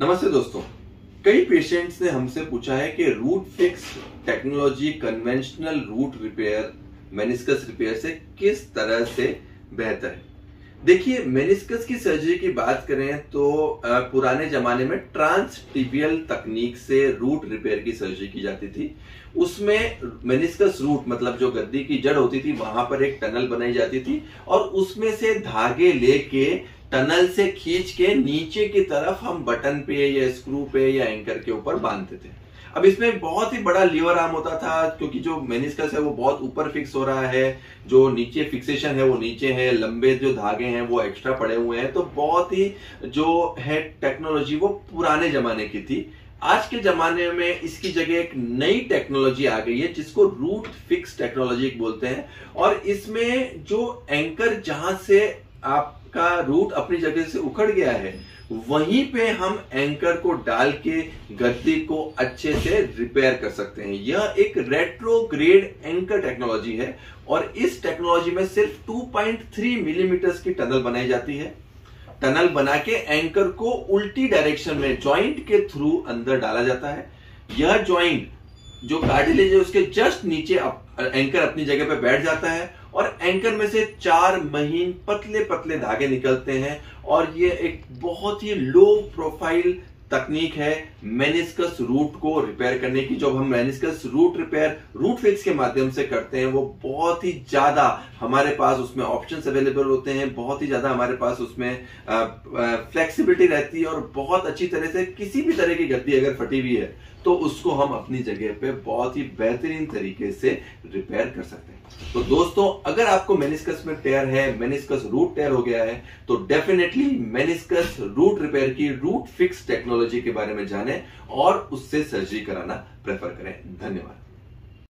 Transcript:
नमस्ते दोस्तों। कई पेशेंट्स ने हमसे पूछा है कि root fix technology conventional root repair meniscus repair से किस तरह से बेहतर है? देखिए मेनिस्कस की सर्जरी की बात करें तो पुराने जमाने में ट्रांस टिबियल तकनीक से रूट रिपेयर की सर्जरी की जाती थी। उसमें मेनिस्कस रूट मतलब जो गद्दी की जड़ होती थी, वहाँ पर एक टनल बनाई जाती थी और उसमें से धागे लेके टनल से खींच के नीचे की तरफ़ हम बटन पे या स्क्रू पे या एंकर के ऊपर बांधते थे। अब इसमें बहुत ही बड़ा लीवर आर्म होता था, क्योंकि जो मेनिस्कस है वो बहुत ऊपर फिक्स हो रहा है, जो नीचे फिक्सेशन है वो नीचे है, लंबे जो धागे हैं वो एक्स्ट्रा पड़े हुए हैं तो बहुत ही जो है टेक्नोलॉजी वो पुराने जमाने की थी। आज के जमाने में इसकी जगह एक नई टेक्नोलॉजी आ गई है, जिसको रूट फिक्स टेक्नोलॉजी बोलते हैं, और इसमें जो एंकर जहाँ से आपका रूट अपनी जगह से उखड़ गया है, वहीं पे हम एंकर को डाल के गद्दी को अच्छे से रिपेयर कर सकते हैं। यह एक रेट्रोग्रेड एंकर टेक्नोलॉजी है और इस टेक्नोलॉजी में सिर्फ़ 2.3 मिलीमीटर mm की टनल बनाई जाती है। टनल बना के एंकर को उल्टी डायरेक्शन में ज्वाइंट के थ्रू अंदर डाला जाता है। यह जॉइंट जो कार्टिलेज है, उसके जस्ट नीचे एंकर अपनी जगह पे बैठ जाता है और एंकर में से चार महीन पतले पतले धागे निकलते हैं और ये एक बहुत ही लो प्रोफ़ाइल तकनीक है मेनिस्कस रूट को रिपेयर करने की। जब हम meniscus root repair root fix के माध्यम से करते हैं, वो बहुत ही ज़्यादा हमारे पास उसमें ऑप्शंस अवेलेबल होते हैं, बहुत ही ज़्यादा हमारे पास उसमें फ्लेक्सिबिलिटी रहती है और बहुत अच्छी तरह से किसी भी तरह की गद्दी अगर फटी हुई है तो उसको हम अपनी जगह पे बहुत ही बेहतरीन तरीके से रिपेयर कर सकते हैं। तो दोस्तों, अगर आपको मेनिस्कस में टेयर है मेनिस्कस रूट टेयर हो गया है तो डेफिनेटली मेनिस्कस रूट रिपेयर की रूट फिक्स टेक्नोलॉजी के बारे में जाने और उससे सर्जरी कराना प्रेफर करें। धन्यवाद।